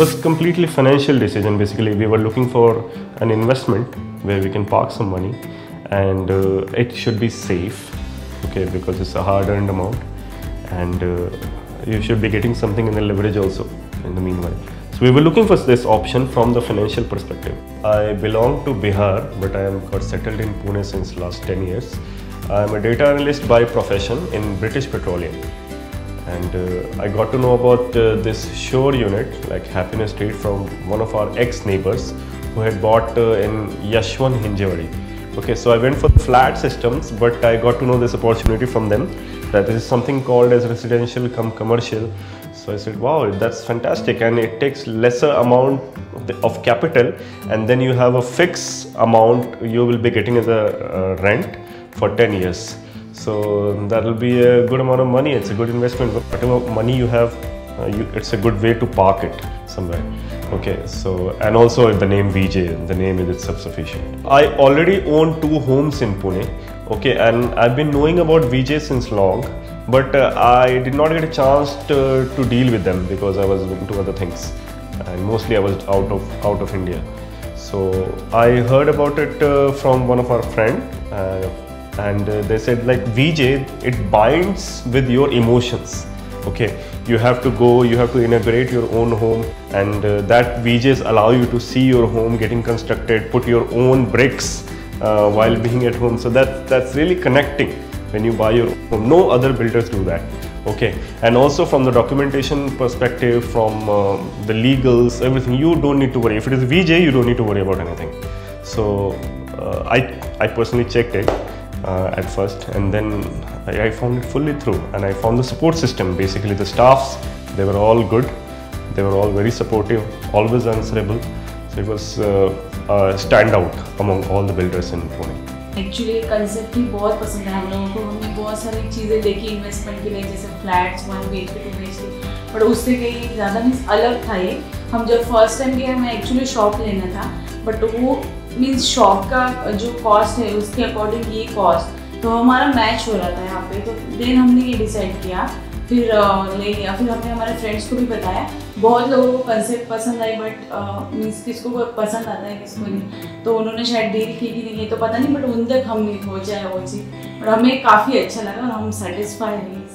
was completely financial decision. Basically, we were looking for an investment where we can park some money, and uh, it should be safe, okay, because it's a hard-earned amount, and uh, you should be getting something in the leverage also in the meanwhile. So we were looking for this option from the financial perspective. I belong to Bihar, but I am got settled in Pune since last 10 years. I am a data analyst by profession in British Petroleum. And uh, I got to know about uh, this SURE unit, like Happiness Street, from one of our ex-neighbors who had bought uh, in Yashwin Hinjewadi. Okay, so I went for flat systems, but I got to know this opportunity from them that this is something called as residential come commercial. So I said, wow, that's fantastic, and it takes lesser amount of, of capital, and then you have a fixed amount you will be getting as a uh, rent for 10 years. So that will be a good amount of money. It's a good investment. Whatever money you have, uh, you, it's a good way to park it somewhere. Okay, so and also the name VJ, the name is itself sufficient. I already own two homes in Pune. Okay, and I've been knowing about VJ since long, but uh, I did not get a chance to, to deal with them because I was into other things, and mostly I was out of out of India. So I heard about it uh, from one of our friend, uh, and uh, they said like VJ, it binds with your emotions okay? You have to go you have to inaugurate your own home and uh, that VJs allow you to see your home getting constructed put your own bricks uh, while being at home. So that that's really connecting when you buy your home. No other builders do that okay? And also from the documentation perspective from uh, the legals everything you don't need to worry. If it is VJ you don't need to worry about anything. So uh, I I personally checked it uh, at first and then I, I, found it fully through and I found the support system basically the staffs they were all good they were all very supportive always answerable so it was uh, a standout among all the builders in Pune. Actually concept ही बहुत पसंद है हम लोगों को हमने बहुत सारी चीज़ें देखी इन्वेस्टमेंट के लिए जैसे flats one B H two B but उससे कहीं ज़्यादा मीन्स अलग था ये हम जब फ़र्स्ट टाइम गए हमें एक्चुअली शॉप लेना था बट वो मीन्स शॉप का जो कॉस्ट है उसके अकॉर्डिंग ये कॉस्ट तो हमारा मैच हो रहा था यहाँ पे तो देन हमने ये डिसाइड किया. फिर ले लिया फिर हमने हमारे फ्रेंड्स को भी बताया. बहुत लोगों को कंसेप्ट पसंद आई बट मीन्स किसको पसंद आता है किसको नहीं. तो उन्होंने शायद डील की कि नहीं तो पता नहीं बट उन तक हम नहीं है वो चीज़. और हमें काफ़ी अच्छा लगा और हम सेटिस्फाई हैं